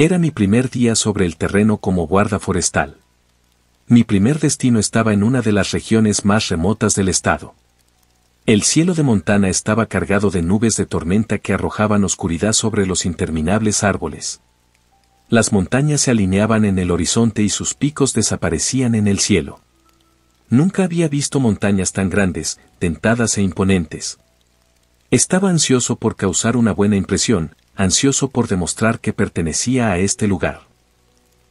Era mi primer día sobre el terreno como guarda forestal. Mi primer destino estaba en una de las regiones más remotas del estado. El cielo de Montana estaba cargado de nubes de tormenta que arrojaban oscuridad sobre los interminables árboles. Las montañas se alineaban en el horizonte y sus picos desaparecían en el cielo. Nunca había visto montañas tan grandes, dentadas e imponentes. Estaba ansioso por causar una buena impresión, ansioso por demostrar que pertenecía a este lugar.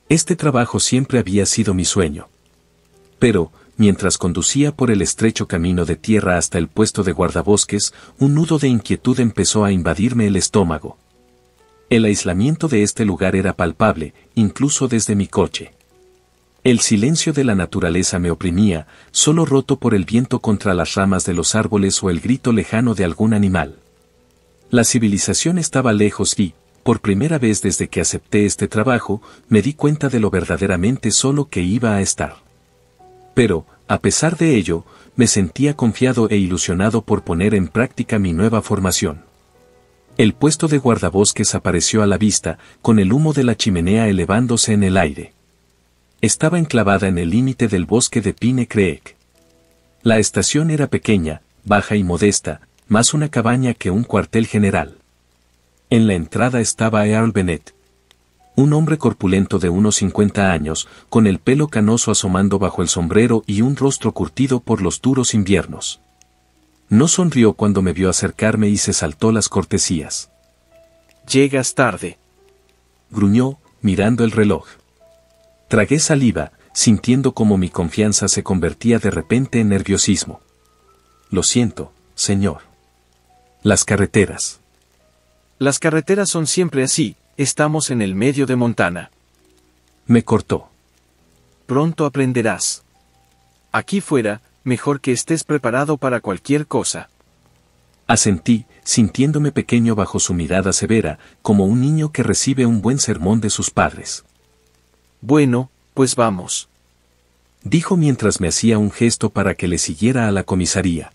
Este trabajo siempre había sido mi sueño. Pero, mientras conducía por el estrecho camino de tierra hasta el puesto de guardabosques, un nudo de inquietud empezó a invadirme el estómago. El aislamiento de este lugar era palpable, incluso desde mi coche. El silencio de la naturaleza me oprimía, solo roto por el viento contra las ramas de los árboles o el grito lejano de algún animal. La civilización estaba lejos y, por primera vez desde que acepté este trabajo, me di cuenta de lo verdaderamente solo que iba a estar. Pero, a pesar de ello, me sentía confiado e ilusionado por poner en práctica mi nueva formación. El puesto de guardabosques apareció a la vista, con el humo de la chimenea elevándose en el aire. Estaba enclavada en el límite del bosque de Pine Creek. La estación era pequeña, baja y modesta, más una cabaña que un cuartel general. En la entrada estaba Earl Bennett, un hombre corpulento de unos 50 años, con el pelo canoso asomando bajo el sombrero y un rostro curtido por los duros inviernos. No sonrió cuando me vio acercarme y se saltó las cortesías. Llegas tarde. Gruñó, mirando el reloj. Tragué saliva, sintiendo como mi confianza se convertía de repente en nerviosismo. Lo siento, señor. Las carreteras. Las carreteras son siempre así, Estamos en el medio de Montana. Me cortó. Pronto aprenderás. Aquí fuera, mejor que estés preparado para cualquier cosa. Asentí, sintiéndome pequeño bajo su mirada severa, como un niño que recibe un buen sermón de sus padres. Bueno, pues vamos. Dijo mientras me hacía un gesto para que le siguiera a la comisaría.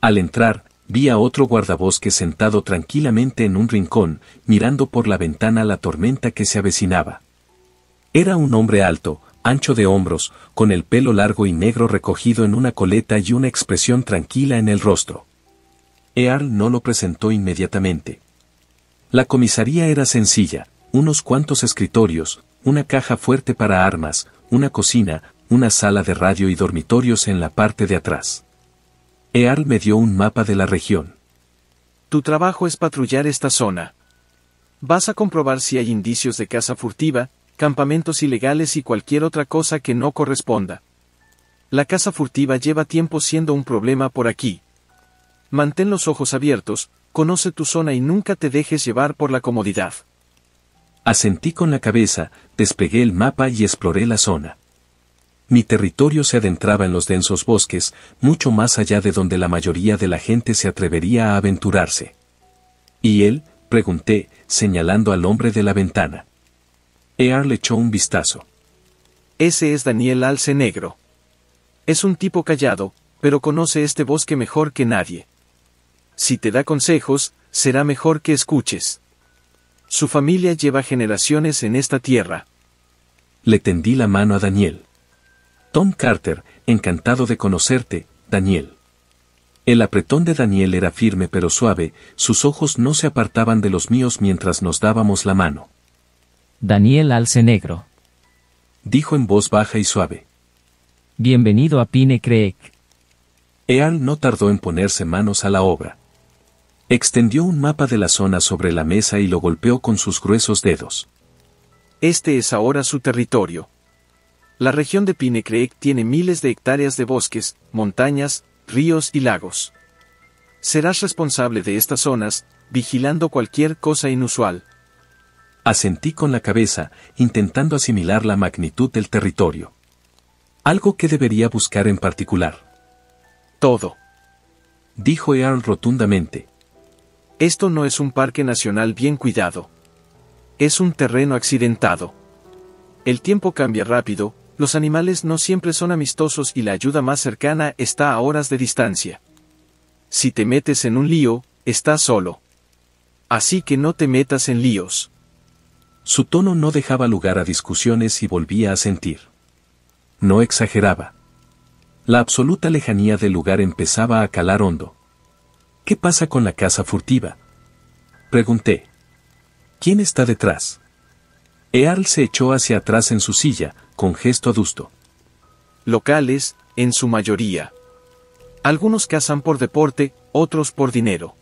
Al entrar, vi a otro guardabosque sentado tranquilamente en un rincón, mirando por la ventana la tormenta que se avecinaba. Era un hombre alto, ancho de hombros, con el pelo largo y negro recogido en una coleta y una expresión tranquila en el rostro. Earl no lo presentó inmediatamente. La comisaría era sencilla, unos cuantos escritorios, una caja fuerte para armas, una cocina, una sala de radio y dormitorios en la parte de atrás. Earl me dio un mapa de la región. Tu trabajo es patrullar esta zona. Vas a comprobar si hay indicios de caza furtiva, campamentos ilegales y cualquier otra cosa que no corresponda. La caza furtiva lleva tiempo siendo un problema por aquí. Mantén los ojos abiertos, conoce tu zona y nunca te dejes llevar por la comodidad. Asentí con la cabeza, despegué el mapa y exploré la zona. Mi territorio se adentraba en los densos bosques, mucho más allá de donde la mayoría de la gente se atrevería a aventurarse. ¿Y él? pregunté, señalando al hombre de la ventana. Ear le echó un vistazo. Ese es Daniel Alce Negro. Es un tipo callado, pero conoce este bosque mejor que nadie. Si te da consejos, será mejor que escuches. Su familia lleva generaciones en esta tierra. Le tendí la mano a Daniel. Tom Carter, encantado de conocerte, Daniel. El apretón de Daniel era firme pero suave, sus ojos no se apartaban de los míos mientras nos dábamos la mano. Daniel Alce Negro. Dijo en voz baja y suave. Bienvenido a Pine Creek. Earl no tardó en ponerse manos a la obra. Extendió un mapa de la zona sobre la mesa y lo golpeó con sus gruesos dedos. Este es ahora su territorio. La región de Pine Creek tiene miles de hectáreas de bosques, montañas, ríos y lagos. Serás responsable de estas zonas, vigilando cualquier cosa inusual. Asentí con la cabeza, intentando asimilar la magnitud del territorio. Algo que debería buscar en particular. Todo. Dijo Earl rotundamente. Esto no es un parque nacional bien cuidado. Es un terreno accidentado. El tiempo cambia rápido, los animales no siempre son amistosos y la ayuda más cercana está a horas de distancia. Si te metes en un lío, estás solo. Así que no te metas en líos. Su tono no dejaba lugar a discusiones y volvía a sentir. No exageraba. La absoluta lejanía del lugar empezaba a calar hondo. ¿Qué pasa con la casa furtiva? Pregunté. ¿Quién está detrás? Earl se echó hacia atrás en su silla, con gesto adusto. Locales, en su mayoría. Algunos cazan por deporte, otros por dinero.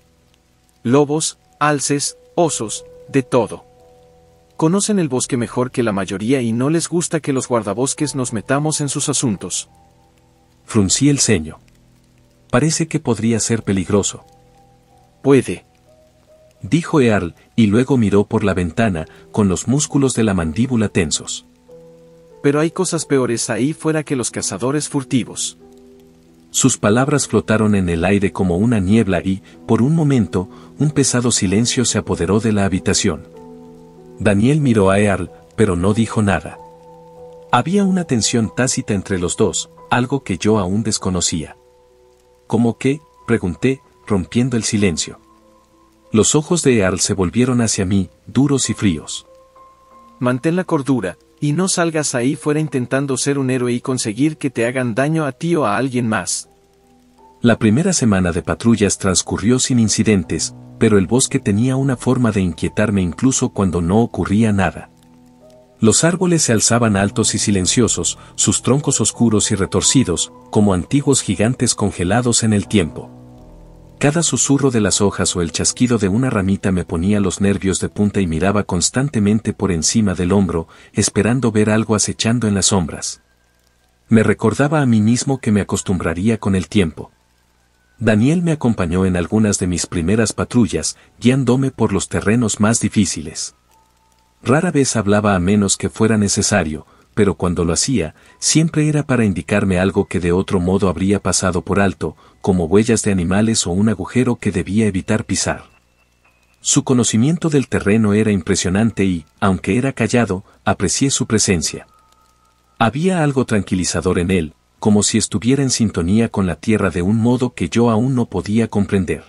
Lobos, alces, osos, de todo. Conocen el bosque mejor que la mayoría y no les gusta que los guardabosques nos metamos en sus asuntos. Fruncí el ceño. Parece que podría ser peligroso. Puede. Dijo Earl, y luego miró por la ventana, con los músculos de la mandíbula tensos. Pero hay cosas peores ahí fuera que los cazadores furtivos. Sus palabras flotaron en el aire como una niebla y, por un momento, un pesado silencio se apoderó de la habitación. Daniel miró a Earl, pero no dijo nada. Había una tensión tácita entre los dos, algo que yo aún desconocía. ¿Cómo qué? pregunté, rompiendo el silencio. Los ojos de Earl se volvieron hacia mí, duros y fríos. Mantén la cordura, y no salgas ahí fuera intentando ser un héroe y conseguir que te hagan daño a ti o a alguien más. La primera semana de patrullas transcurrió sin incidentes, pero el bosque tenía una forma de inquietarme incluso cuando no ocurría nada. Los árboles se alzaban altos y silenciosos, sus troncos oscuros y retorcidos, como antiguos gigantes congelados en el tiempo. Cada susurro de las hojas o el chasquido de una ramita me ponía los nervios de punta y miraba constantemente por encima del hombro, esperando ver algo acechando en las sombras. Me recordaba a mí mismo que me acostumbraría con el tiempo. Daniel me acompañó en algunas de mis primeras patrullas, guiándome por los terrenos más difíciles. Rara vez hablaba a menos que fuera necesario, pero cuando lo hacía, siempre era para indicarme algo que de otro modo habría pasado por alto, como huellas de animales o un agujero que debía evitar pisar. Su conocimiento del terreno era impresionante y, aunque era callado, aprecié su presencia. Había algo tranquilizador en él, como si estuviera en sintonía con la tierra de un modo que yo aún no podía comprender.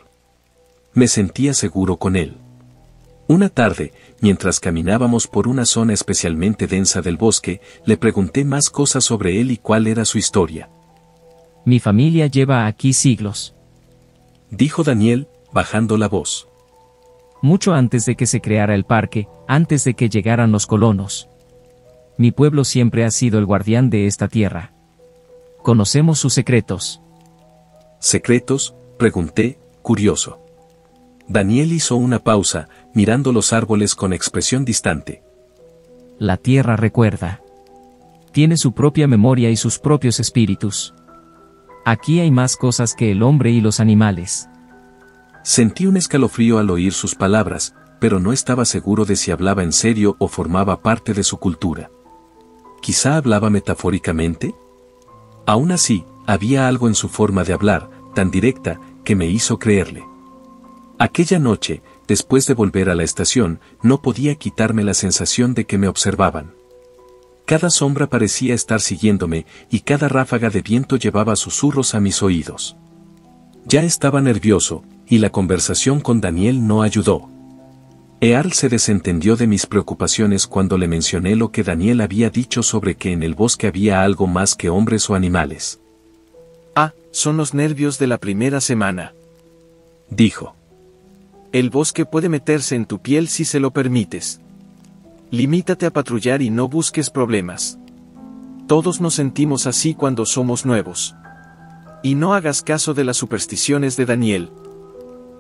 Me sentía seguro con él. Una tarde, mientras caminábamos por una zona especialmente densa del bosque, le pregunté más cosas sobre él y cuál era su historia. Mi familia lleva aquí siglos. Dijo Daniel, bajando la voz. Mucho antes de que se creara el parque, antes de que llegaran los colonos. Mi pueblo siempre ha sido el guardián de esta tierra. Conocemos sus secretos. ¿Secretos? pregunté, curioso. Daniel hizo una pausa, mirando los árboles con expresión distante. La tierra recuerda. Tiene su propia memoria y sus propios espíritus. Aquí hay más cosas que el hombre y los animales. Sentí un escalofrío al oír sus palabras, pero no estaba seguro de si hablaba en serio o formaba parte de su cultura. ¿Quizá hablaba metafóricamente? Aún así, había algo en su forma de hablar, tan directa, que me hizo creerle. Aquella noche, después de volver a la estación, no podía quitarme la sensación de que me observaban. Cada sombra parecía estar siguiéndome, y cada ráfaga de viento llevaba susurros a mis oídos. Ya estaba nervioso, y la conversación con Daniel no ayudó. Earl se desentendió de mis preocupaciones cuando le mencioné lo que Daniel había dicho sobre que en el bosque había algo más que hombres o animales. Ah, son los nervios de la primera semana. Dijo. El bosque puede meterse en tu piel si se lo permites. Limítate a patrullar y no busques problemas. Todos nos sentimos así cuando somos nuevos. Y no hagas caso de las supersticiones de Daniel.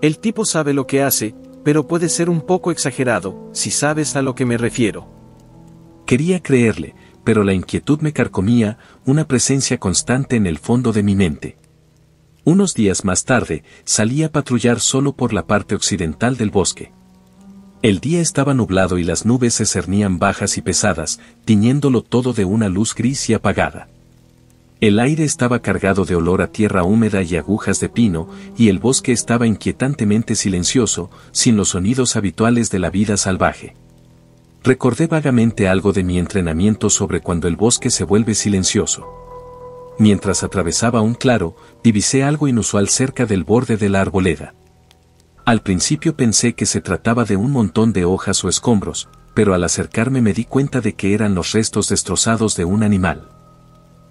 El tipo sabe lo que hace, pero puede ser un poco exagerado, si sabes a lo que me refiero. Quería creerle, pero la inquietud me carcomía, una presencia constante en el fondo de mi mente. Unos días más tarde, salí a patrullar solo por la parte occidental del bosque. El día estaba nublado y las nubes se cernían bajas y pesadas, tiñéndolo todo de una luz gris y apagada. El aire estaba cargado de olor a tierra húmeda y agujas de pino, y el bosque estaba inquietantemente silencioso, sin los sonidos habituales de la vida salvaje. Recordé vagamente algo de mi entrenamiento sobre cuando el bosque se vuelve silencioso. Mientras atravesaba un claro, divisé algo inusual cerca del borde de la arboleda. Al principio pensé que se trataba de un montón de hojas o escombros, pero al acercarme me di cuenta de que eran los restos destrozados de un animal.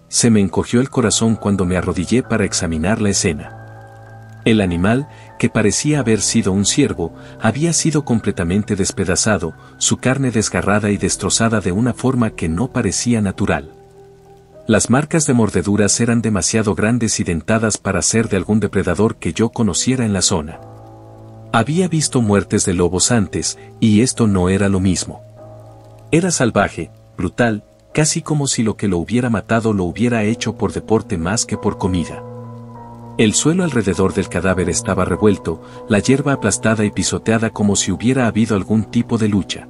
Se me encogió el corazón cuando me arrodillé para examinar la escena. El animal, que parecía haber sido un ciervo, había sido completamente despedazado, su carne desgarrada y destrozada de una forma que no parecía natural. Las marcas de mordeduras eran demasiado grandes y dentadas para ser de algún depredador que yo conociera en la zona. Había visto muertes de lobos antes, y esto no era lo mismo. Era salvaje, brutal, casi como si lo que lo hubiera matado lo hubiera hecho por deporte más que por comida. El suelo alrededor del cadáver estaba revuelto, la hierba aplastada y pisoteada como si hubiera habido algún tipo de lucha.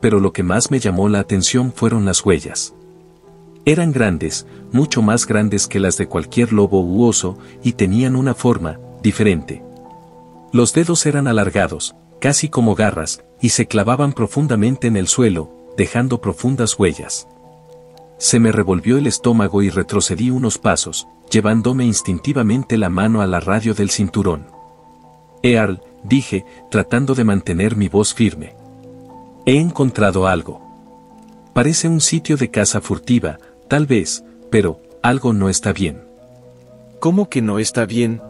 Pero lo que más me llamó la atención fueron las huellas. Eran grandes, mucho más grandes que las de cualquier lobo u oso, y tenían una forma, diferente. Los dedos eran alargados, casi como garras, y se clavaban profundamente en el suelo, dejando profundas huellas. Se me revolvió el estómago y retrocedí unos pasos, llevándome instintivamente la mano a la radio del cinturón. Earl, dije, tratando de mantener mi voz firme. He encontrado algo. Parece un sitio de caza furtiva, Tal vez, pero, algo no está bien. ¿Cómo que no está bien?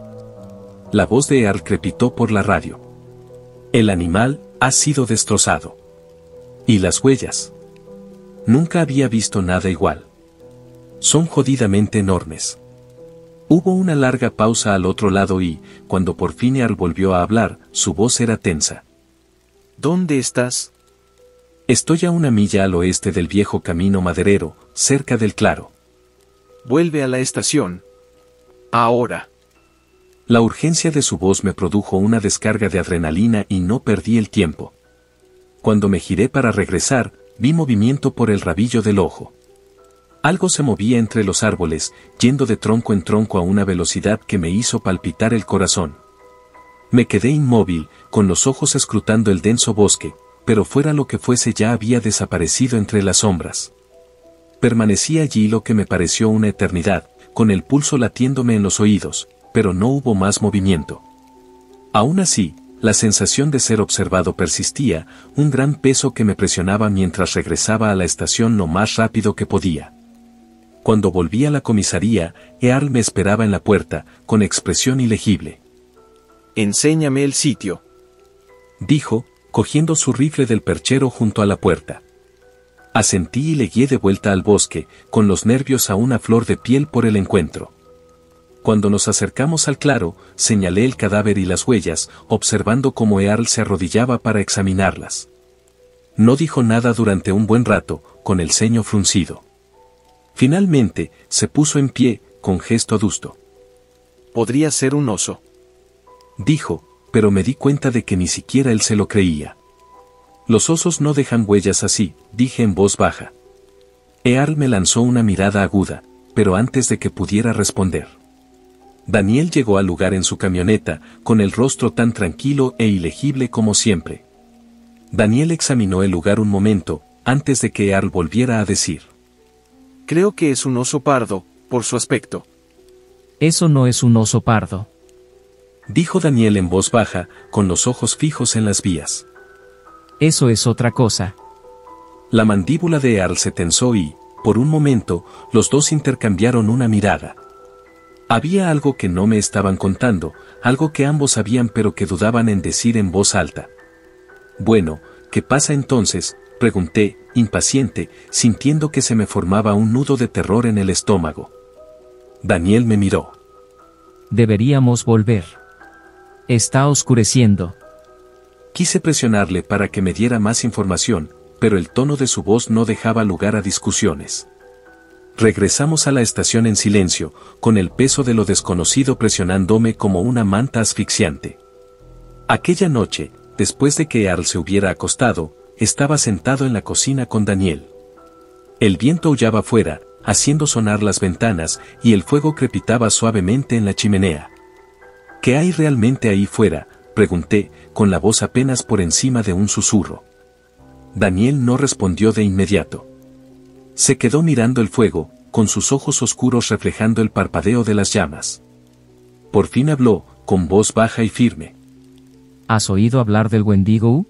La voz de Earl crepitó por la radio. El animal ha sido destrozado. ¿Y las huellas? Nunca había visto nada igual. Son jodidamente enormes. Hubo una larga pausa al otro lado y, cuando por fin Earl volvió a hablar, su voz era tensa. ¿Dónde estás? Estoy a una milla al oeste del viejo camino maderero, cerca del claro. Vuelve a la estación. Ahora. La urgencia de su voz me produjo una descarga de adrenalina y no perdí el tiempo. Cuando me giré para regresar, vi movimiento por el rabillo del ojo. Algo se movía entre los árboles, yendo de tronco en tronco a una velocidad que me hizo palpitar el corazón. Me quedé inmóvil, con los ojos escrutando el denso bosque, pero fuera lo que fuese ya había desaparecido entre las sombras. Permanecí allí lo que me pareció una eternidad, con el pulso latiéndome en los oídos, pero no hubo más movimiento. Aún así, la sensación de ser observado persistía, un gran peso que me presionaba mientras regresaba a la estación lo más rápido que podía. Cuando volví a la comisaría, Earl me esperaba en la puerta, con expresión ilegible. Enséñame el sitio. Dijo, cogiendo su rifle del perchero junto a la puerta. Asentí y le guié de vuelta al bosque, con los nervios a una flor de piel por el encuentro. Cuando nos acercamos al claro, señalé el cadáver y las huellas, observando cómo Earl se arrodillaba para examinarlas. No dijo nada durante un buen rato, con el ceño fruncido. Finalmente, se puso en pie, con gesto adusto. Podría ser un oso. Dijo, pero me di cuenta de que ni siquiera él se lo creía. Los osos no dejan huellas así, dije en voz baja. Earl me lanzó una mirada aguda, pero antes de que pudiera responder. Daniel llegó al lugar en su camioneta, con el rostro tan tranquilo e ilegible como siempre. Daniel examinó el lugar un momento, antes de que Earl volviera a decir. Creo que es un oso pardo, por su aspecto. Eso no es un oso pardo dijo Daniel en voz baja, con los ojos fijos en las vías. Eso es otra cosa. La mandíbula de Earl se tensó y, por un momento, los dos intercambiaron una mirada. Había algo que no me estaban contando, algo que ambos sabían pero que dudaban en decir en voz alta. Bueno, ¿qué pasa entonces? pregunté, impaciente, sintiendo que se me formaba un nudo de terror en el estómago. Daniel me miró. Deberíamos volver. Está oscureciendo. Quise presionarle para que me diera más información, pero el tono de su voz no dejaba lugar a discusiones. Regresamos a la estación en silencio, con el peso de lo desconocido presionándome como una manta asfixiante. Aquella noche, después de que Earl se hubiera acostado, estaba sentado en la cocina con Daniel. El viento aullaba fuera, haciendo sonar las ventanas, y el fuego crepitaba suavemente en la chimenea. ¿Qué hay realmente ahí fuera? pregunté, con la voz apenas por encima de un susurro. Daniel no respondió de inmediato. Se quedó mirando el fuego, con sus ojos oscuros reflejando el parpadeo de las llamas. Por fin habló, con voz baja y firme. ¿Has oído hablar del Wendigo?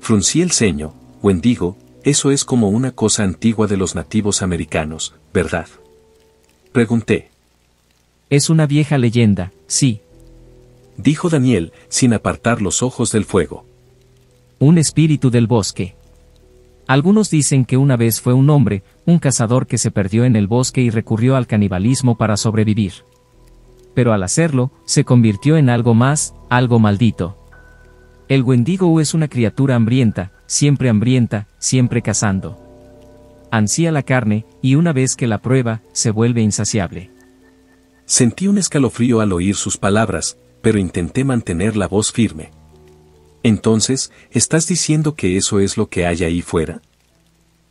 Fruncí el ceño, Wendigo, eso es como una cosa antigua de los nativos americanos, ¿verdad? Pregunté. Es una vieja leyenda, sí. Dijo Daniel, sin apartar los ojos del fuego. Un espíritu del bosque. Algunos dicen que una vez fue un hombre, un cazador que se perdió en el bosque y recurrió al canibalismo para sobrevivir. Pero al hacerlo, se convirtió en algo más, algo maldito. El Wendigo es una criatura hambrienta, siempre hambrienta, siempre cazando. Ansía la carne, y una vez que la prueba, se vuelve insaciable. Sentí un escalofrío al oír sus palabras, pero intenté mantener la voz firme. Entonces, ¿estás diciendo que eso es lo que hay ahí fuera?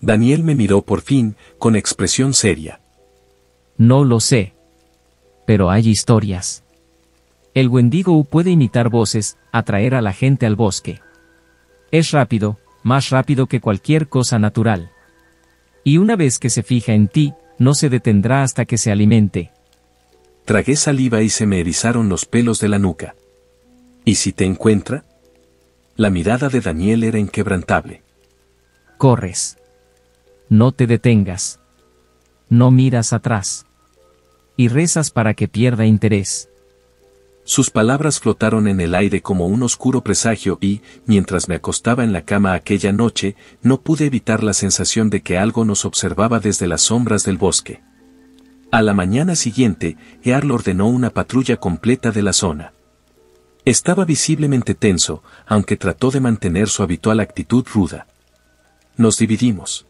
Daniel me miró por fin, con expresión seria. No lo sé. Pero hay historias. El Wendigo puede imitar voces, atraer a la gente al bosque. Es rápido, más rápido que cualquier cosa natural. Y una vez que se fija en ti, no se detendrá hasta que se alimente. Tragué saliva y se me erizaron los pelos de la nuca. ¿Y si te encuentra? La mirada de Daniel era inquebrantable. Corres. No te detengas. No miras atrás. Y rezas para que pierda interés. Sus palabras flotaron en el aire como un oscuro presagio y, mientras me acostaba en la cama aquella noche, no pude evitar la sensación de que algo nos observaba desde las sombras del bosque. A la mañana siguiente, Earl ordenó una patrulla completa de la zona. Estaba visiblemente tenso, aunque trató de mantener su habitual actitud ruda. Nos dividimos.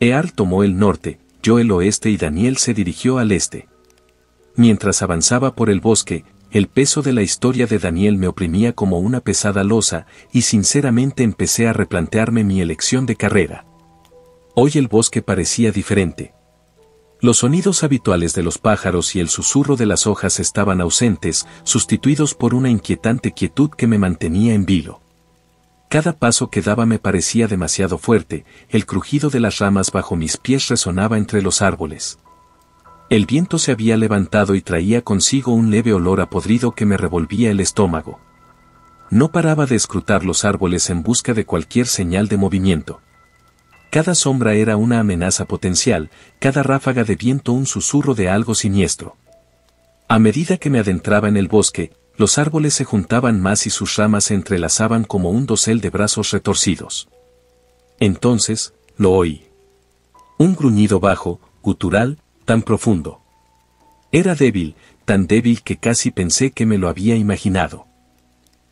Earl tomó el norte, yo el oeste y Daniel se dirigió al este. Mientras avanzaba por el bosque, el peso de la historia de Daniel me oprimía como una pesada losa, y sinceramente empecé a replantearme mi elección de carrera. Hoy el bosque parecía diferente. Los sonidos habituales de los pájaros y el susurro de las hojas estaban ausentes, sustituidos por una inquietante quietud que me mantenía en vilo. Cada paso que daba me parecía demasiado fuerte, el crujido de las ramas bajo mis pies resonaba entre los árboles. El viento se había levantado y traía consigo un leve olor a podrido que me revolvía el estómago. No paraba de escrutar los árboles en busca de cualquier señal de movimiento. Cada sombra era una amenaza potencial, cada ráfaga de viento un susurro de algo siniestro. A medida que me adentraba en el bosque, los árboles se juntaban más y sus ramas se entrelazaban como un dosel de brazos retorcidos. Entonces, lo oí. Un gruñido bajo, gutural, tan profundo. Era débil, tan débil que casi pensé que me lo había imaginado.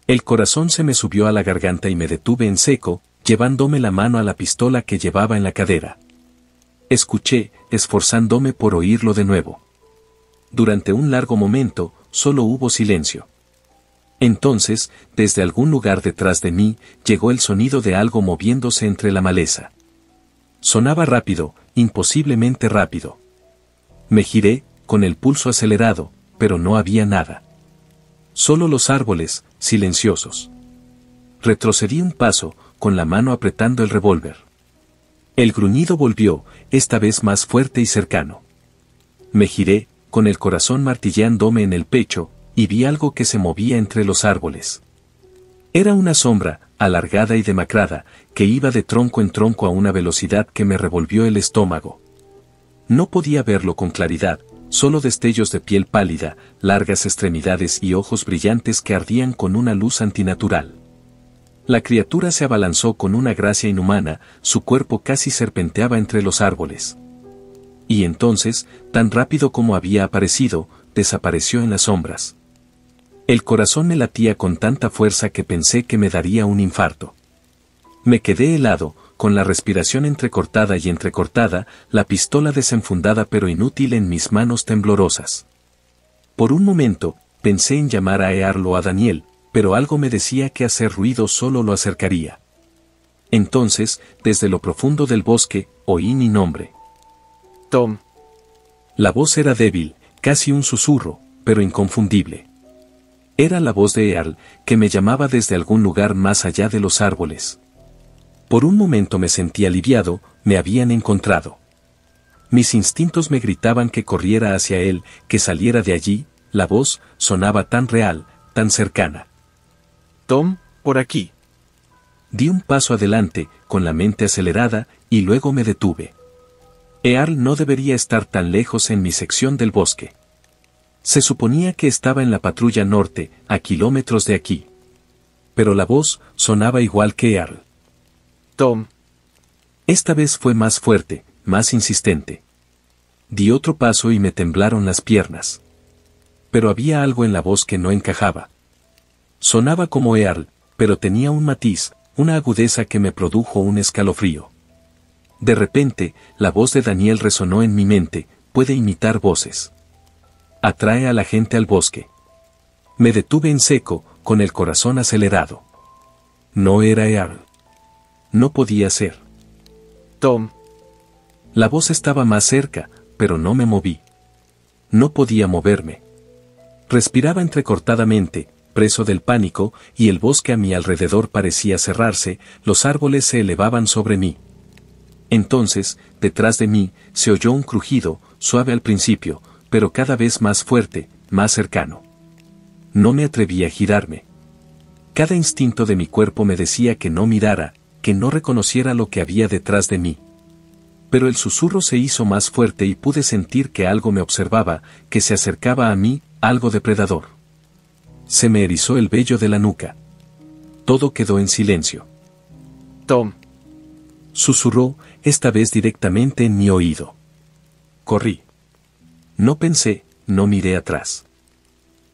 El corazón se me subió a la garganta y me detuve en seco, llevándome la mano a la pistola que llevaba en la cadera. Escuché, esforzándome por oírlo de nuevo. Durante un largo momento, solo hubo silencio. Entonces, desde algún lugar detrás de mí, llegó el sonido de algo moviéndose entre la maleza. Sonaba rápido, imposiblemente rápido. Me giré, con el pulso acelerado, pero no había nada. Solo los árboles, silenciosos. Retrocedí un paso, con la mano apretando el revólver. El gruñido volvió, esta vez más fuerte y cercano. Me giré, con el corazón martilleándome en el pecho, y vi algo que se movía entre los árboles. Era una sombra, alargada y demacrada, que iba de tronco en tronco a una velocidad que me revolvió el estómago. No podía verlo con claridad, solo destellos de piel pálida, largas extremidades y ojos brillantes que ardían con una luz antinatural. La criatura se abalanzó con una gracia inhumana, su cuerpo casi serpenteaba entre los árboles. Y entonces, tan rápido como había aparecido, desapareció en las sombras. El corazón me latía con tanta fuerza que pensé que me daría un infarto. Me quedé helado, con la respiración entrecortada y entrecortada, la pistola desenfundada pero inútil en mis manos temblorosas. Por un momento, pensé en llamar a Earlo a Daniel, pero algo me decía que hacer ruido solo lo acercaría. Entonces, desde lo profundo del bosque, oí mi nombre. Tom. La voz era débil, casi un susurro, pero inconfundible. Era la voz de Earl, que me llamaba desde algún lugar más allá de los árboles. Por un momento me sentí aliviado, me habían encontrado. Mis instintos me gritaban que corriera hacia él, que saliera de allí, la voz sonaba tan real, tan cercana. Tom, por aquí. Di un paso adelante, con la mente acelerada, y luego me detuve. Earl no debería estar tan lejos en mi sección del bosque. Se suponía que estaba en la patrulla norte, a kilómetros de aquí. Pero la voz sonaba igual que Earl. Tom. Esta vez fue más fuerte, más insistente. Di otro paso y me temblaron las piernas. Pero había algo en la voz que no encajaba. Sonaba como Earl, pero tenía un matiz, una agudeza que me produjo un escalofrío. De repente, la voz de Daniel resonó en mi mente, puede imitar voces. Atrae a la gente al bosque. Me detuve en seco, con el corazón acelerado. No era Earl. No podía ser. Tom. La voz estaba más cerca, pero no me moví. No podía moverme. Respiraba entrecortadamente, preso del pánico, y el bosque a mi alrededor parecía cerrarse, los árboles se elevaban sobre mí. Entonces, detrás de mí, se oyó un crujido, suave al principio, pero cada vez más fuerte, más cercano. No me atreví a girarme. Cada instinto de mi cuerpo me decía que no mirara, que no reconociera lo que había detrás de mí. Pero el susurro se hizo más fuerte y pude sentir que algo me observaba, que se acercaba a mí, algo depredador. Se me erizó el vello de la nuca. Todo quedó en silencio. Tom. Susurró, esta vez directamente en mi oído. Corrí. No pensé, no miré atrás.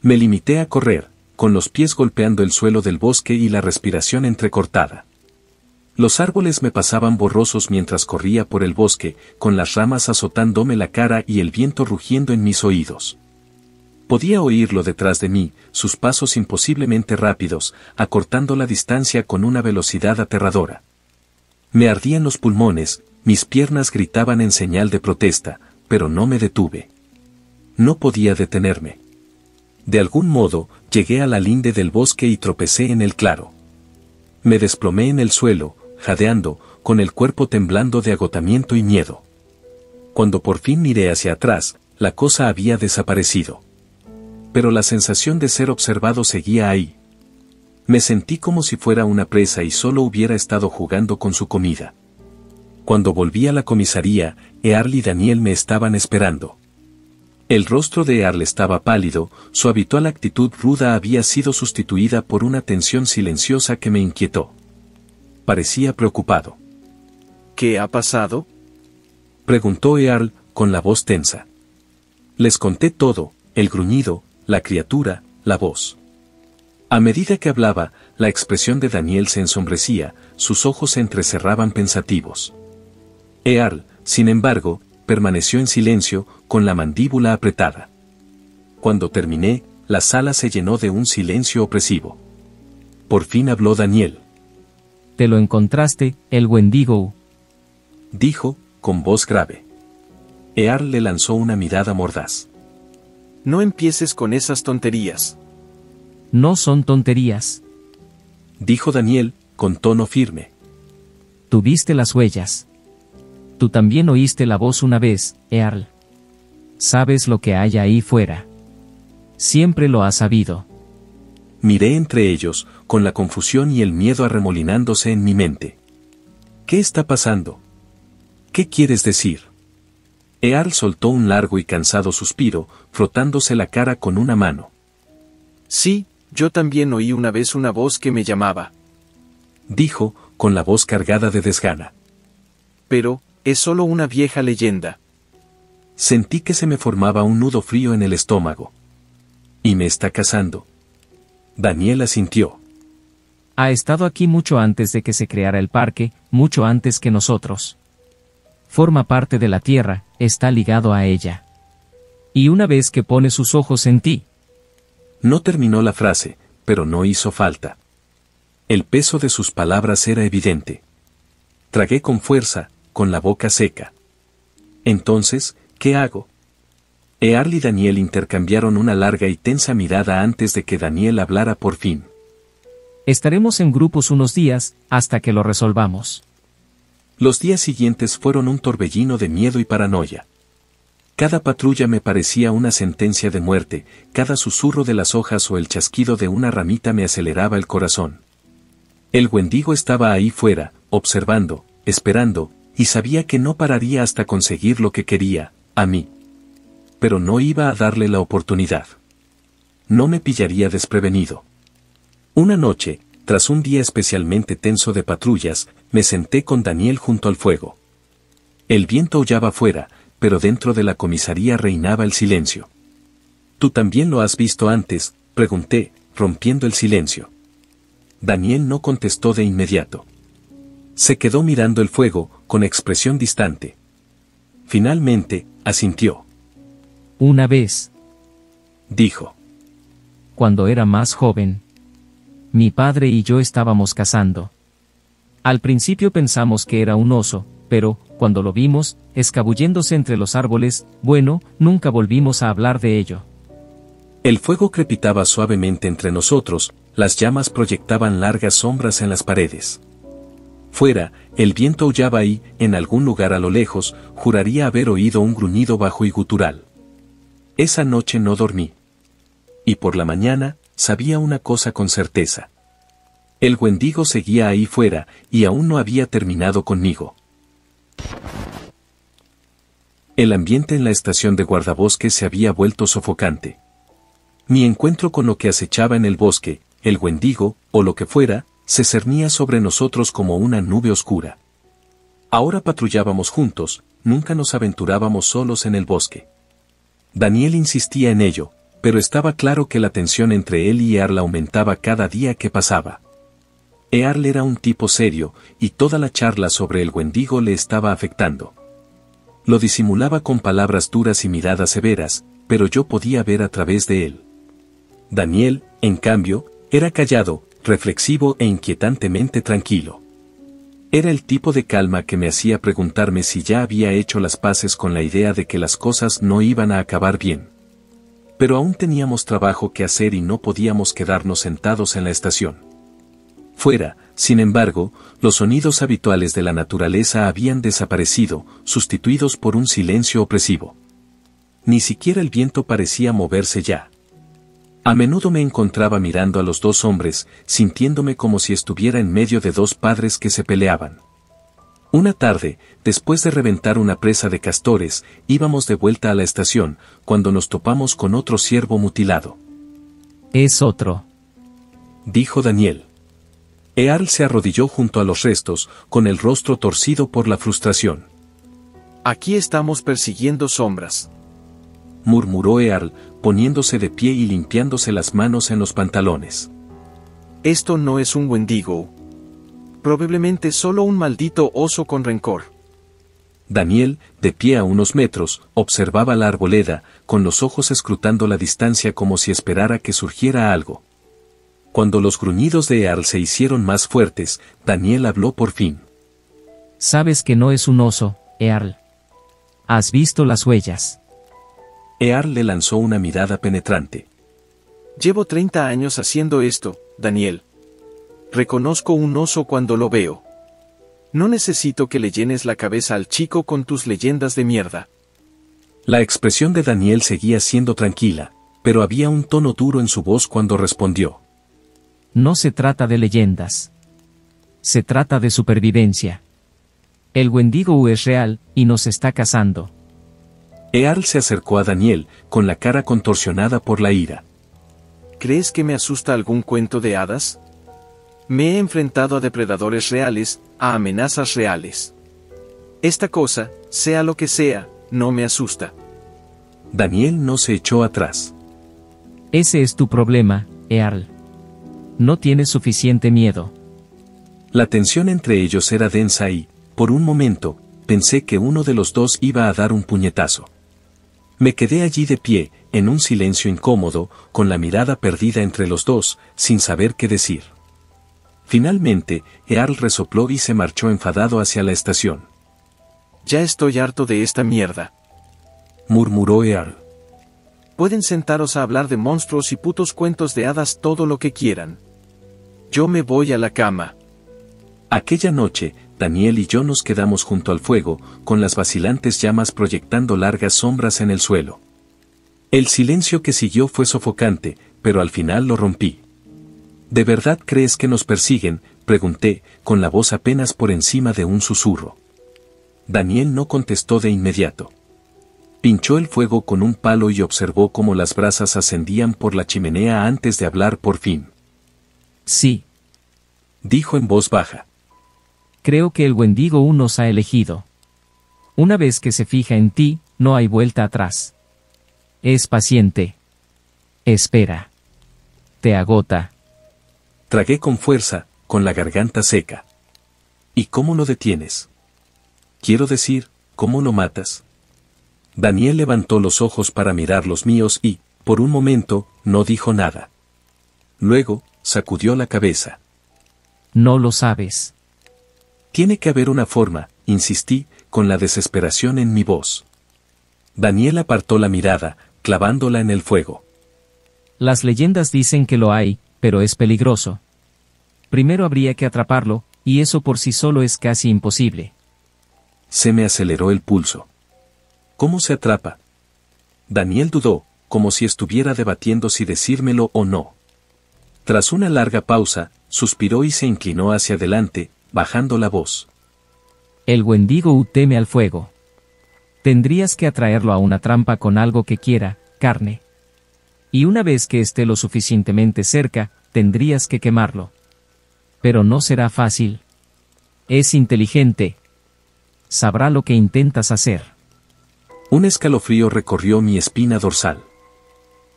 Me limité a correr, con los pies golpeando el suelo del bosque y la respiración entrecortada. Los árboles me pasaban borrosos mientras corría por el bosque, con las ramas azotándome la cara y el viento rugiendo en mis oídos. Podía oírlo detrás de mí, sus pasos imposiblemente rápidos, acortando la distancia con una velocidad aterradora. Me ardían los pulmones, mis piernas gritaban en señal de protesta, pero no me detuve. No podía detenerme. De algún modo, llegué a la linde del bosque y tropecé en el claro. Me desplomé en el suelo, jadeando, con el cuerpo temblando de agotamiento y miedo. Cuando por fin miré hacia atrás, la cosa había desaparecido pero la sensación de ser observado seguía ahí. Me sentí como si fuera una presa y solo hubiera estado jugando con su comida. Cuando volví a la comisaría, Earl y Daniel me estaban esperando. El rostro de Earl estaba pálido, su habitual actitud ruda había sido sustituida por una tensión silenciosa que me inquietó. Parecía preocupado. ¿Qué ha pasado? Preguntó Earl, con la voz tensa. Les conté todo, el gruñido, la criatura, la voz. A medida que hablaba, la expresión de Daniel se ensombrecía, sus ojos se entrecerraban pensativos. Earl, sin embargo, permaneció en silencio, con la mandíbula apretada. Cuando terminé, la sala se llenó de un silencio opresivo. Por fin habló Daniel. Te lo encontraste, el Wendigo. Dijo, con voz grave. Earl le lanzó una mirada mordaz. No empieces con esas tonterías. No son tonterías. Dijo Daniel, con tono firme. Tuviste las huellas. Tú también oíste la voz una vez, Earl. Sabes lo que hay ahí fuera. Siempre lo has sabido. Miré entre ellos, con la confusión y el miedo arremolinándose en mi mente. ¿Qué está pasando? ¿Qué quieres decir? Earl soltó un largo y cansado suspiro, frotándose la cara con una mano. Sí, yo también oí una vez una voz que me llamaba. Dijo, con la voz cargada de desgana. Pero, es solo una vieja leyenda. Sentí que se me formaba un nudo frío en el estómago. Y me está cazando. Daniela sintió. Ha estado aquí mucho antes de que se creara el parque, mucho antes que nosotros forma parte de la tierra, está ligado a ella. Y una vez que pone sus ojos en ti. No terminó la frase, pero no hizo falta. El peso de sus palabras era evidente. Tragué con fuerza, con la boca seca. Entonces, ¿qué hago? Earl y Daniel intercambiaron una larga y tensa mirada antes de que Daniel hablara por fin. Estaremos en grupos unos días, hasta que lo resolvamos. Los días siguientes fueron un torbellino de miedo y paranoia. Cada patrulla me parecía una sentencia de muerte, cada susurro de las hojas o el chasquido de una ramita me aceleraba el corazón. El Wendigo estaba ahí fuera, observando, esperando, y sabía que no pararía hasta conseguir lo que quería, a mí. Pero no iba a darle la oportunidad. No me pillaría desprevenido. Una noche, tras un día especialmente tenso de patrullas, me senté con Daniel junto al fuego. El viento aullaba fuera, pero dentro de la comisaría reinaba el silencio. ¿Tú también lo has visto antes? pregunté, rompiendo el silencio. Daniel no contestó de inmediato. Se quedó mirando el fuego, con expresión distante. Finalmente, asintió. Una vez, Dijo. cuando era más joven, mi padre y yo estábamos cazando. Al principio pensamos que era un oso, pero, cuando lo vimos, escabulléndose entre los árboles, bueno, nunca volvimos a hablar de ello. El fuego crepitaba suavemente entre nosotros, las llamas proyectaban largas sombras en las paredes. Fuera, el viento aullaba y, en algún lugar a lo lejos, juraría haber oído un gruñido bajo y gutural. Esa noche no dormí. Y por la mañana, sabía una cosa con certeza. El Wendigo seguía ahí fuera, y aún no había terminado conmigo. El ambiente en la estación de guardabosque se había vuelto sofocante. Mi encuentro con lo que acechaba en el bosque, el Wendigo, o lo que fuera, se cernía sobre nosotros como una nube oscura. Ahora patrullábamos juntos, nunca nos aventurábamos solos en el bosque. Daniel insistía en ello, pero estaba claro que la tensión entre él y Earl aumentaba cada día que pasaba. Earl era un tipo serio, y toda la charla sobre el Wendigo le estaba afectando. Lo disimulaba con palabras duras y miradas severas, pero yo podía ver a través de él. Daniel, en cambio, era callado, reflexivo e inquietantemente tranquilo. Era el tipo de calma que me hacía preguntarme si ya había hecho las paces con la idea de que las cosas no iban a acabar bien. Pero aún teníamos trabajo que hacer y no podíamos quedarnos sentados en la estación. Fuera, sin embargo, los sonidos habituales de la naturaleza habían desaparecido, sustituidos por un silencio opresivo. Ni siquiera el viento parecía moverse ya. A menudo me encontraba mirando a los dos hombres, sintiéndome como si estuviera en medio de dos padres que se peleaban. Una tarde, después de reventar una presa de castores, íbamos de vuelta a la estación, cuando nos topamos con otro ciervo mutilado. Es otro. Dijo Daniel. Earl se arrodilló junto a los restos, con el rostro torcido por la frustración. Aquí estamos persiguiendo sombras. Murmuró Earl, poniéndose de pie y limpiándose las manos en los pantalones. Esto no es un Wendigo. Probablemente solo un maldito oso con rencor. Daniel, de pie a unos metros, observaba la arboleda, con los ojos escrutando la distancia como si esperara que surgiera algo. Cuando los gruñidos de Earl se hicieron más fuertes, Daniel habló por fin. Sabes que no es un oso, Earl. Has visto las huellas. Earl le lanzó una mirada penetrante. Llevo 30 años haciendo esto, Daniel. Reconozco un oso cuando lo veo. No necesito que le llenes la cabeza al chico con tus leyendas de mierda. La expresión de Daniel seguía siendo tranquila, pero había un tono duro en su voz cuando respondió. No se trata de leyendas. Se trata de supervivencia. El Wendigo es real, y nos está cazando. Earl se acercó a Daniel, con la cara contorsionada por la ira. ¿Crees que me asusta algún cuento de hadas? Me he enfrentado a depredadores reales, a amenazas reales. Esta cosa, sea lo que sea, no me asusta. Daniel no se echó atrás. Ese es tu problema, Earl. No tienes suficiente miedo. La tensión entre ellos era densa y, por un momento, pensé que uno de los dos iba a dar un puñetazo. Me quedé allí de pie, en un silencio incómodo, con la mirada perdida entre los dos, sin saber qué decir. Finalmente, Earl resopló y se marchó enfadado hacia la estación. Ya estoy harto de esta mierda. Murmuró Earl. Pueden sentaros a hablar de monstruos y putos cuentos de hadas todo lo que quieran. Yo me voy a la cama. Aquella noche, Daniel y yo nos quedamos junto al fuego, con las vacilantes llamas proyectando largas sombras en el suelo. El silencio que siguió fue sofocante, pero al final lo rompí. ¿De verdad crees que nos persiguen? pregunté, con la voz apenas por encima de un susurro. Daniel no contestó de inmediato. Pinchó el fuego con un palo y observó cómo las brasas ascendían por la chimenea antes de hablar por fin. Sí. Dijo en voz baja. Creo que el Wendigo U nos ha elegido. Una vez que se fija en ti, no hay vuelta atrás. Es paciente. Espera. Te agota. Tragué con fuerza, con la garganta seca. ¿Y cómo lo detienes? Quiero decir, ¿cómo lo matas? Daniel levantó los ojos para mirar los míos y, por un momento, no dijo nada. Luego, sacudió la cabeza. No lo sabes. Tiene que haber una forma, insistí, con la desesperación en mi voz. Daniel apartó la mirada, clavándola en el fuego. Las leyendas dicen que lo hay, pero es peligroso. Primero habría que atraparlo, y eso por sí solo es casi imposible. Se me aceleró el pulso. ¿Cómo se atrapa? Daniel dudó, como si estuviera debatiendo si decírmelo o no. Tras una larga pausa, suspiró y se inclinó hacia adelante, bajando la voz. El Wendigo teme al fuego. Tendrías que atraerlo a una trampa con algo que quiera, carne. Y una vez que esté lo suficientemente cerca, tendrías que quemarlo. Pero no será fácil. Es inteligente. Sabrá lo que intentas hacer. Un escalofrío recorrió mi espina dorsal.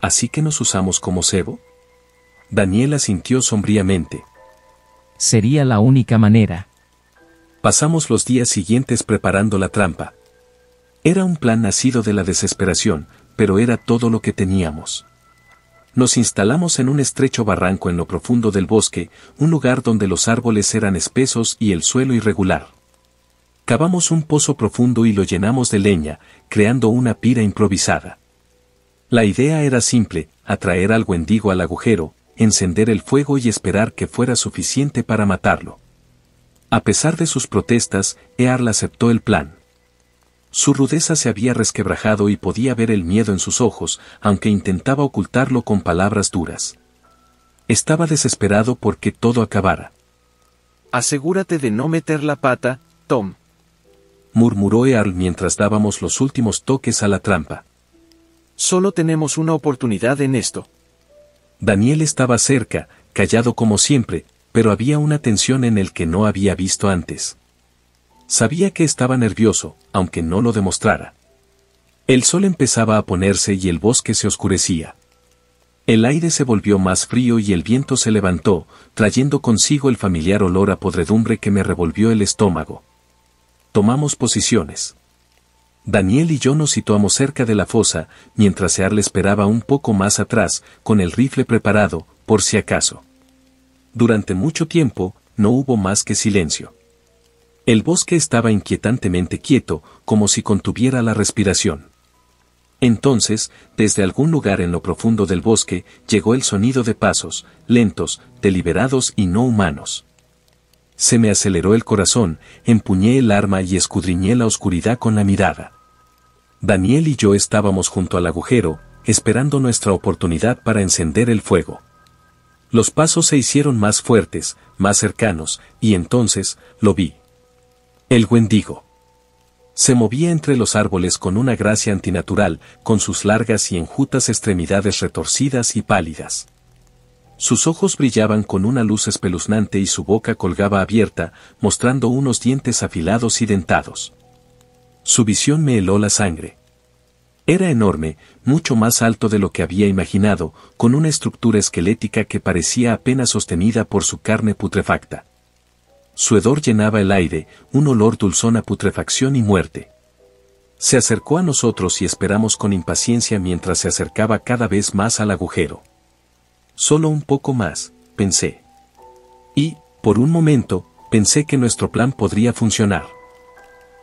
¿Así que nos usamos como cebo? Daniela sintió sombríamente. Sería la única manera. Pasamos los días siguientes preparando la trampa. Era un plan nacido de la desesperación, pero era todo lo que teníamos. Nos instalamos en un estrecho barranco en lo profundo del bosque, un lugar donde los árboles eran espesos y el suelo irregular. Cavamos un pozo profundo y lo llenamos de leña, creando una pira improvisada. La idea era simple, atraer al wendigo al agujero, encender el fuego y esperar que fuera suficiente para matarlo. A pesar de sus protestas, Earl aceptó el plan. Su rudeza se había resquebrajado y podía ver el miedo en sus ojos, aunque intentaba ocultarlo con palabras duras. Estaba desesperado porque todo acabara. Asegúrate de no meter la pata, Tom. Murmuró Earl mientras dábamos los últimos toques a la trampa. Solo tenemos una oportunidad en esto. Daniel estaba cerca, callado como siempre, pero había una tensión en el que no había visto antes. Sabía que estaba nervioso, aunque no lo demostrara. El sol empezaba a ponerse y el bosque se oscurecía. El aire se volvió más frío y el viento se levantó, trayendo consigo el familiar olor a podredumbre que me revolvió el estómago. Tomamos posiciones. Daniel y yo nos situamos cerca de la fosa, mientras Earl esperaba un poco más atrás, con el rifle preparado, por si acaso. Durante mucho tiempo, no hubo más que silencio. El bosque estaba inquietantemente quieto, como si contuviera la respiración. Entonces, desde algún lugar en lo profundo del bosque, llegó el sonido de pasos, lentos, deliberados y no humanos. Se me aceleró el corazón, empuñé el arma y escudriñé la oscuridad con la mirada. Daniel y yo estábamos junto al agujero, esperando nuestra oportunidad para encender el fuego. Los pasos se hicieron más fuertes, más cercanos, y entonces, lo vi. El Wendigo. Se movía entre los árboles con una gracia antinatural, con sus largas y enjutas extremidades retorcidas y pálidas. Sus ojos brillaban con una luz espeluznante y su boca colgaba abierta, mostrando unos dientes afilados y dentados. Su visión me heló la sangre. Era enorme, mucho más alto de lo que había imaginado, con una estructura esquelética que parecía apenas sostenida por su carne putrefacta. Su hedor llenaba el aire, un olor dulzón a putrefacción y muerte. Se acercó a nosotros y esperamos con impaciencia mientras se acercaba cada vez más al agujero. Solo un poco más, pensé. Y, por un momento, pensé que nuestro plan podría funcionar.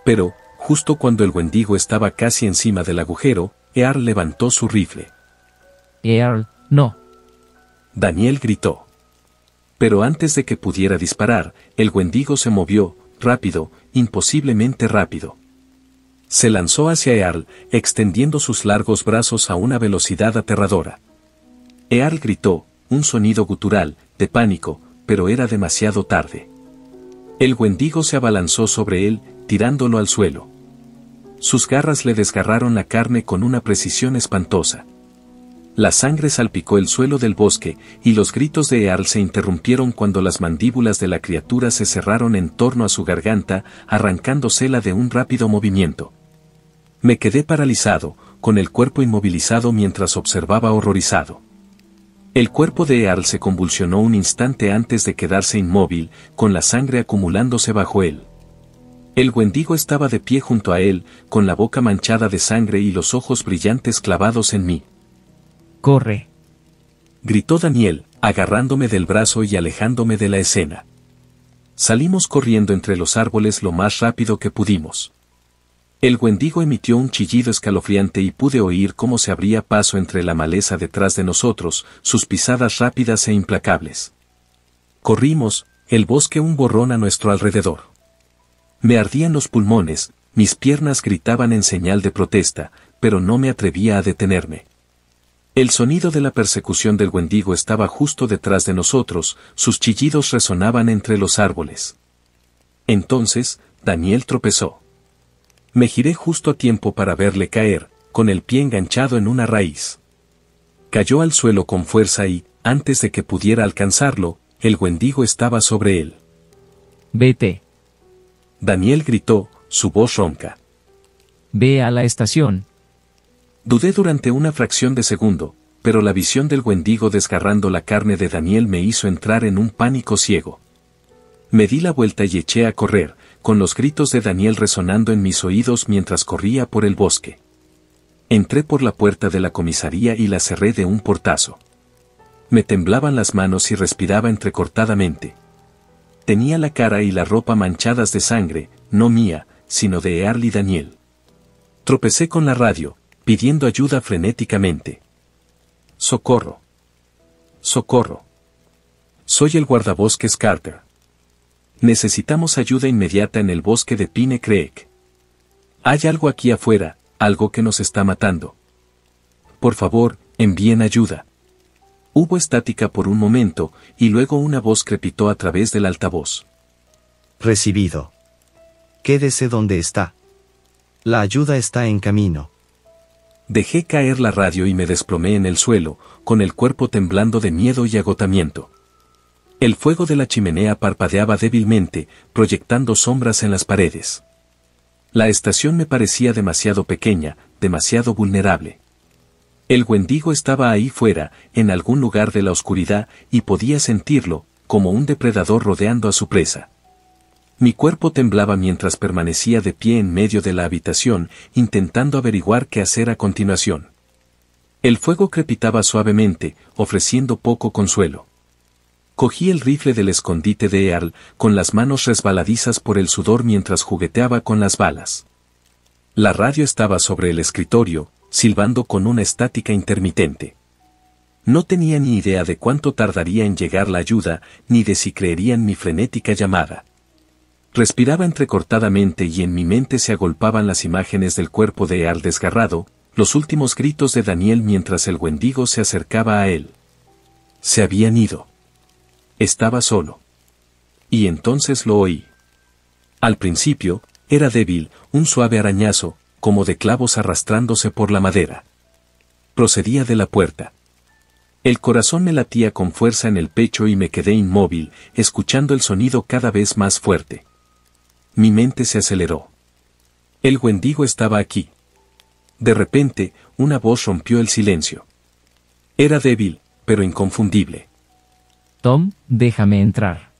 Pero, justo cuando el Wendigo estaba casi encima del agujero, Earl levantó su rifle. Earl, no. Daniel gritó. Pero antes de que pudiera disparar, el Wendigo se movió, rápido, imposiblemente rápido. Se lanzó hacia Earl, extendiendo sus largos brazos a una velocidad aterradora. Earl gritó, un sonido gutural, de pánico, pero era demasiado tarde. El Wendigo se abalanzó sobre él, tirándolo al suelo. Sus garras le desgarraron la carne con una precisión espantosa. La sangre salpicó el suelo del bosque, y los gritos de Earl se interrumpieron cuando las mandíbulas de la criatura se cerraron en torno a su garganta, arrancándosela de un rápido movimiento. Me quedé paralizado, con el cuerpo inmovilizado mientras observaba horrorizado. El cuerpo de Earl se convulsionó un instante antes de quedarse inmóvil, con la sangre acumulándose bajo él. El Wendigo estaba de pie junto a él, con la boca manchada de sangre y los ojos brillantes clavados en mí. Corre. Gritó Daniel, agarrándome del brazo y alejándome de la escena. Salimos corriendo entre los árboles lo más rápido que pudimos. El Wendigo emitió un chillido escalofriante y pude oír cómo se abría paso entre la maleza detrás de nosotros, sus pisadas rápidas e implacables. Corrimos, el bosque un borrón a nuestro alrededor. Me ardían los pulmones, mis piernas gritaban en señal de protesta, pero no me atrevía a detenerme. El sonido de la persecución del Wendigo estaba justo detrás de nosotros, sus chillidos resonaban entre los árboles. Entonces, Daniel tropezó. Me giré justo a tiempo para verle caer, con el pie enganchado en una raíz. Cayó al suelo con fuerza y, antes de que pudiera alcanzarlo, el Wendigo estaba sobre él. Vete. Daniel gritó, su voz ronca. Ve a la estación. Dudé durante una fracción de segundo, pero la visión del Wendigo desgarrando la carne de Daniel me hizo entrar en un pánico ciego. Me di la vuelta y eché a correr, con los gritos de Daniel resonando en mis oídos mientras corría por el bosque. Entré por la puerta de la comisaría y la cerré de un portazo. Me temblaban las manos y respiraba entrecortadamente. Tenía la cara y la ropa manchadas de sangre, no mía, sino de Earl y Daniel. Tropecé con la radio, pidiendo ayuda frenéticamente. Socorro. Socorro. Soy el guardabosques Carter. Necesitamos ayuda inmediata en el bosque de Pine Creek. Hay algo aquí afuera, algo que nos está matando. Por favor, envíen ayuda. Hubo estática por un momento, y luego una voz crepitó a través del altavoz. Recibido. Quédese donde está. La ayuda está en camino. Dejé caer la radio y me desplomé en el suelo, con el cuerpo temblando de miedo y agotamiento. El fuego de la chimenea parpadeaba débilmente, proyectando sombras en las paredes. La estación me parecía demasiado pequeña, demasiado vulnerable. El Wendigo estaba ahí fuera, en algún lugar de la oscuridad, y podía sentirlo, como un depredador rodeando a su presa. Mi cuerpo temblaba mientras permanecía de pie en medio de la habitación, intentando averiguar qué hacer a continuación. El fuego crepitaba suavemente, ofreciendo poco consuelo. Cogí el rifle del escondite de Earl, con las manos resbaladizas por el sudor mientras jugueteaba con las balas. La radio estaba sobre el escritorio, silbando con una estática intermitente. No tenía ni idea de cuánto tardaría en llegar la ayuda, ni de si creerían mi frenética llamada. Respiraba entrecortadamente y en mi mente se agolpaban las imágenes del cuerpo de Earl desgarrado, los últimos gritos de Daniel mientras el Wendigo se acercaba a él. Se habían ido. Estaba solo. Y entonces lo oí. Al principio, era débil, un suave arañazo, como de clavos arrastrándose por la madera. Procedía de la puerta. El corazón me latía con fuerza en el pecho y me quedé inmóvil, escuchando el sonido cada vez más fuerte. Mi mente se aceleró. El Wendigo estaba aquí. De repente, una voz rompió el silencio. Era débil, pero inconfundible. Tom, déjame entrar.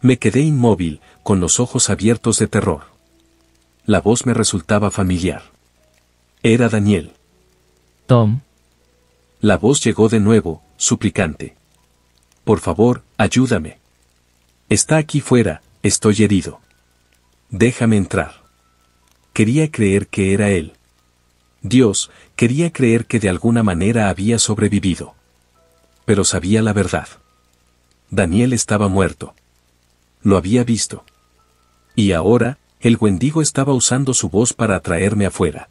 Me quedé inmóvil, con los ojos abiertos de terror. La voz me resultaba familiar. Era Daniel. Tom. La voz llegó de nuevo, suplicante. Por favor, ayúdame. Está aquí fuera, estoy herido. Déjame entrar. Quería creer que era él. Dios, quería creer que de alguna manera había sobrevivido. Pero sabía la verdad. Daniel estaba muerto. Lo había visto. Y ahora, el Wendigo estaba usando su voz para atraerme afuera.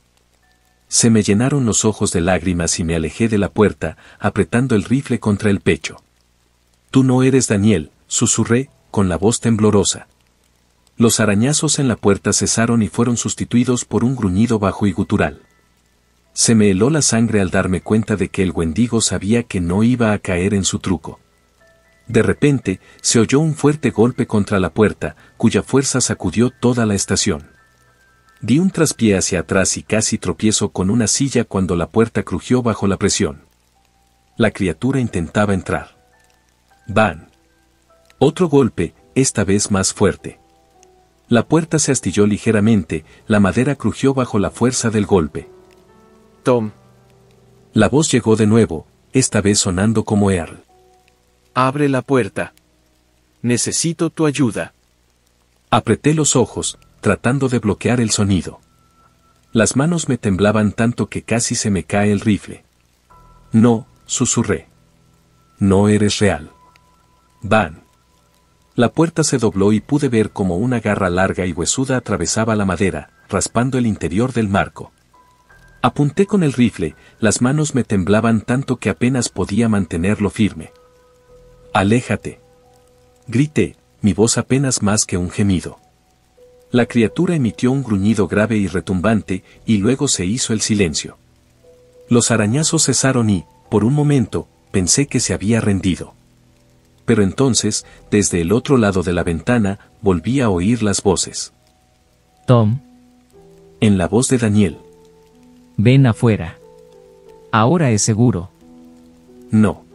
Se me llenaron los ojos de lágrimas y me alejé de la puerta, apretando el rifle contra el pecho. Tú no eres Daniel, susurré, con la voz temblorosa. Los arañazos en la puerta cesaron y fueron sustituidos por un gruñido bajo y gutural. Se me heló la sangre al darme cuenta de que el wendigo sabía que no iba a caer en su truco. De repente, se oyó un fuerte golpe contra la puerta, cuya fuerza sacudió toda la estación. Di un traspié hacia atrás y casi tropiezo con una silla cuando la puerta crujió bajo la presión. La criatura intentaba entrar. Van. Otro golpe, esta vez más fuerte. La puerta se astilló ligeramente, la madera crujió bajo la fuerza del golpe. Tom. La voz llegó de nuevo, esta vez sonando como Earl. Abre la puerta. Necesito tu ayuda. Apreté los ojos, tratando de bloquear el sonido. Las manos me temblaban tanto que casi se me cae el rifle. No, susurré. No eres real. Van. La puerta se dobló y pude ver como una garra larga y huesuda atravesaba la madera, raspando el interior del marco. Apunté con el rifle, las manos me temblaban tanto que apenas podía mantenerlo firme. Aléjate. Grité, mi voz apenas más que un gemido. La criatura emitió un gruñido grave y retumbante, y luego se hizo el silencio. Los arañazos cesaron y, por un momento, pensé que se había rendido. Pero entonces, desde el otro lado de la ventana, volví a oír las voces. Tom. En la voz de Daniel. Ven afuera. Ahora es seguro. No.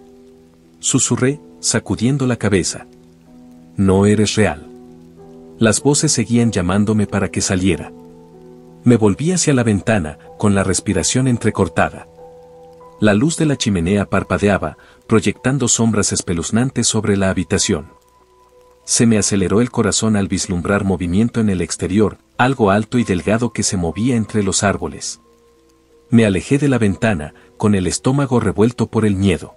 Susurré, sacudiendo la cabeza. No eres real. Las voces seguían llamándome para que saliera. Me volví hacia la ventana, con la respiración entrecortada. La luz de la chimenea parpadeaba, proyectando sombras espeluznantes sobre la habitación. Se me aceleró el corazón al vislumbrar movimiento en el exterior, algo alto y delgado que se movía entre los árboles. Me alejé de la ventana, con el estómago revuelto por el miedo.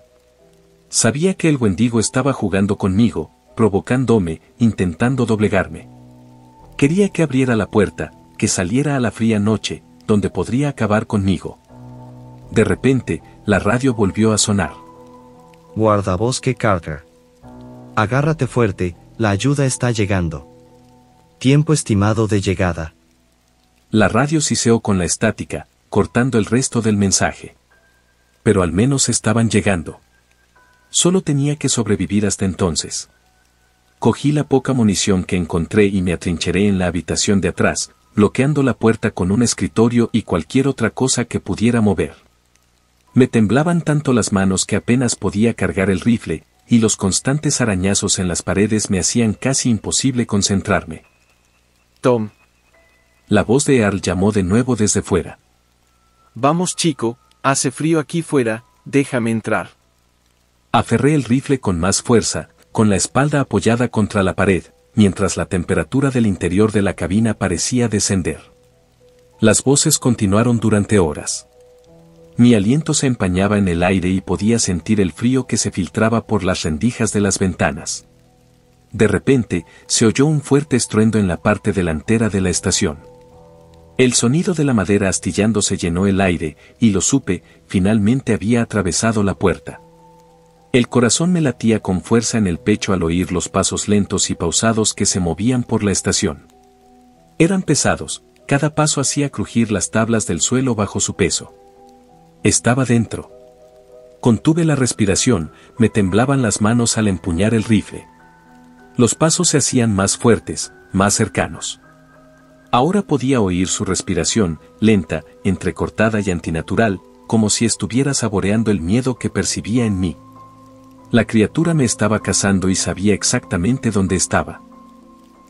Sabía que el wendigo estaba jugando conmigo, provocándome, intentando doblegarme. Quería que abriera la puerta, que saliera a la fría noche, donde podría acabar conmigo. De repente, la radio volvió a sonar. Guardabosque Carter. Agárrate fuerte, la ayuda está llegando. Tiempo estimado de llegada. La radio siseó con la estática, cortando el resto del mensaje. Pero al menos estaban llegando. Solo tenía que sobrevivir hasta entonces. Cogí la poca munición que encontré y me atrincheré en la habitación de atrás, bloqueando la puerta con un escritorio y cualquier otra cosa que pudiera mover. Me temblaban tanto las manos que apenas podía cargar el rifle, y los constantes arañazos en las paredes me hacían casi imposible concentrarme. Tom. La voz de Earl llamó de nuevo desde fuera. Vamos chico, hace frío aquí fuera, déjame entrar. Aferré el rifle con más fuerza, con la espalda apoyada contra la pared, mientras la temperatura del interior de la cabina parecía descender. Las voces continuaron durante horas. Mi aliento se empañaba en el aire y podía sentir el frío que se filtraba por las rendijas de las ventanas. De repente, se oyó un fuerte estruendo en la parte delantera de la estación. El sonido de la madera astillándose llenó el aire, y lo supe, finalmente había atravesado la puerta. El corazón me latía con fuerza en el pecho al oír los pasos lentos y pausados que se movían por la estación. Eran pesados, cada paso hacía crujir las tablas del suelo bajo su peso. Estaba dentro. Contuve la respiración, me temblaban las manos al empuñar el rifle. Los pasos se hacían más fuertes, más cercanos. Ahora podía oír su respiración, lenta, entrecortada y antinatural, como si estuviera saboreando el miedo que percibía en mí. La criatura me estaba cazando y sabía exactamente dónde estaba.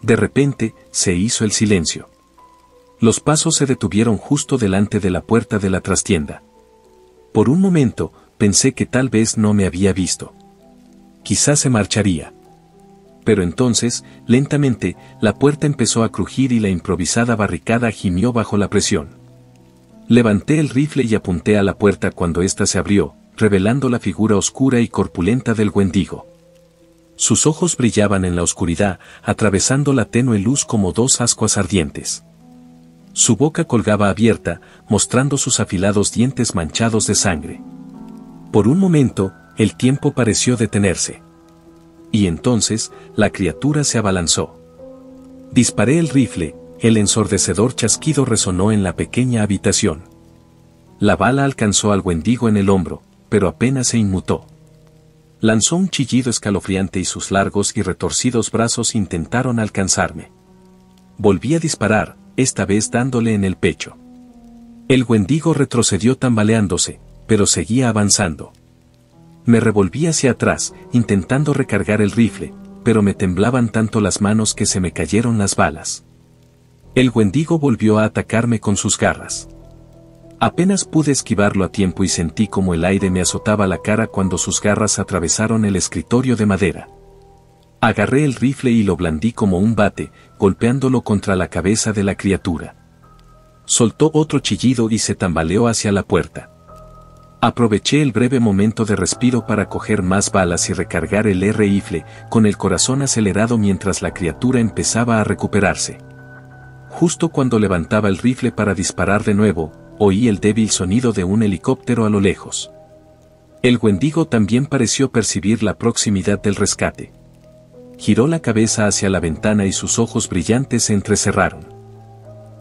De repente, se hizo el silencio. Los pasos se detuvieron justo delante de la puerta de la trastienda. Por un momento, pensé que tal vez no me había visto. Quizás se marcharía. Pero entonces, lentamente, la puerta empezó a crujir y la improvisada barricada gimió bajo la presión. Levanté el rifle y apunté a la puerta cuando ésta se abrió, revelando la figura oscura y corpulenta del Wendigo. Sus ojos brillaban en la oscuridad, atravesando la tenue luz como dos ascuas ardientes. Su boca colgaba abierta, mostrando sus afilados dientes manchados de sangre. Por un momento, el tiempo pareció detenerse. Y entonces, la criatura se abalanzó. Disparé el rifle, el ensordecedor chasquido resonó en la pequeña habitación. La bala alcanzó al Wendigo en el hombro, pero apenas se inmutó. Lanzó un chillido escalofriante y sus largos y retorcidos brazos intentaron alcanzarme. Volví a disparar, esta vez dándole en el pecho. El Wendigo retrocedió tambaleándose, pero seguía avanzando. Me revolví hacia atrás, intentando recargar el rifle, pero me temblaban tanto las manos que se me cayeron las balas. El Wendigo volvió a atacarme con sus garras. Apenas pude esquivarlo a tiempo y sentí como el aire me azotaba la cara cuando sus garras atravesaron el escritorio de madera. Agarré el rifle y lo blandí como un bate, golpeándolo contra la cabeza de la criatura. Soltó otro chillido y se tambaleó hacia la puerta. Aproveché el breve momento de respiro para coger más balas y recargar el rifle, con el corazón acelerado mientras la criatura empezaba a recuperarse. Justo cuando levantaba el rifle para disparar de nuevo, oí el débil sonido de un helicóptero a lo lejos. El Wendigo también pareció percibir la proximidad del rescate giró la cabeza hacia la ventana y sus ojos brillantes se entrecerraron.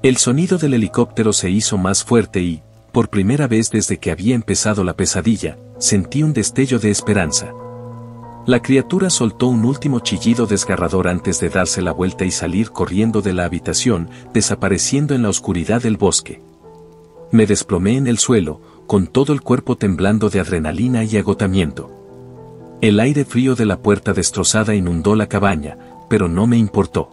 El sonido del helicóptero se hizo más fuerte y, por primera vez desde que había empezado la pesadilla, sentí un destello de esperanza. La criatura soltó un último chillido desgarrador antes de darse la vuelta y salir corriendo de la habitación, desapareciendo en la oscuridad del bosque. Me desplomé en el suelo, con todo el cuerpo temblando de adrenalina y agotamiento. El aire frío de la puerta destrozada inundó la cabaña, pero no me importó.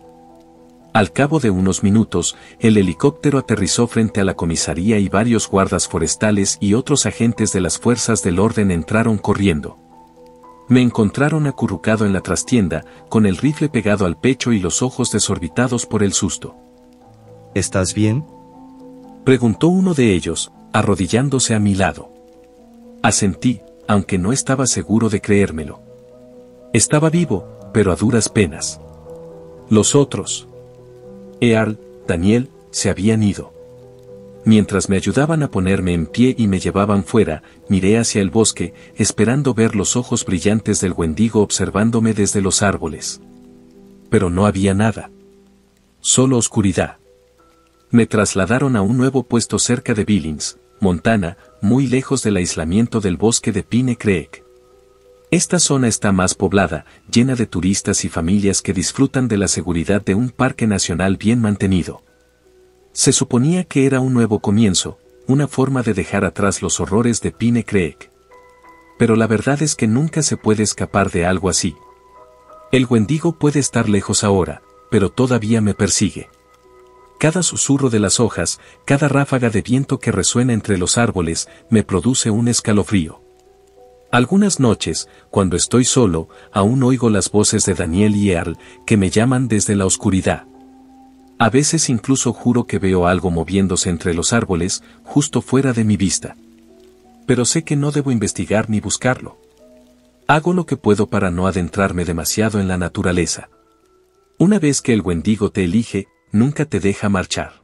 Al cabo de unos minutos, el helicóptero aterrizó frente a la comisaría y varios guardas forestales y otros agentes de las fuerzas del orden entraron corriendo. Me encontraron acurrucado en la trastienda, con el rifle pegado al pecho y los ojos desorbitados por el susto. ¿Estás bien? Preguntó uno de ellos, arrodillándose a mi lado. Asentí, aunque no estaba seguro de creérmelo. Estaba vivo, pero a duras penas. Los otros, Earl, Daniel, se habían ido. Mientras me ayudaban a ponerme en pie y me llevaban fuera, miré hacia el bosque, esperando ver los ojos brillantes del Wendigo observándome desde los árboles. Pero no había nada. Solo oscuridad. Me trasladaron a un nuevo puesto cerca de Billings, Montana, muy lejos del aislamiento del bosque de Pine Creek. Esta zona está más poblada, llena de turistas y familias que disfrutan de la seguridad de un parque nacional bien mantenido. Se suponía que era un nuevo comienzo, una forma de dejar atrás los horrores de Pine Creek. Pero la verdad es que nunca se puede escapar de algo así. El Wendigo puede estar lejos ahora, pero todavía me persigue. Cada susurro de las hojas, cada ráfaga de viento que resuena entre los árboles, me produce un escalofrío. Algunas noches, cuando estoy solo, aún oigo las voces de Daniel y Earl, que me llaman desde la oscuridad. A veces incluso juro que veo algo moviéndose entre los árboles, justo fuera de mi vista. Pero sé que no debo investigar ni buscarlo. Hago lo que puedo para no adentrarme demasiado en la naturaleza. Una vez que el Wendigo te elige, nunca te deja marchar.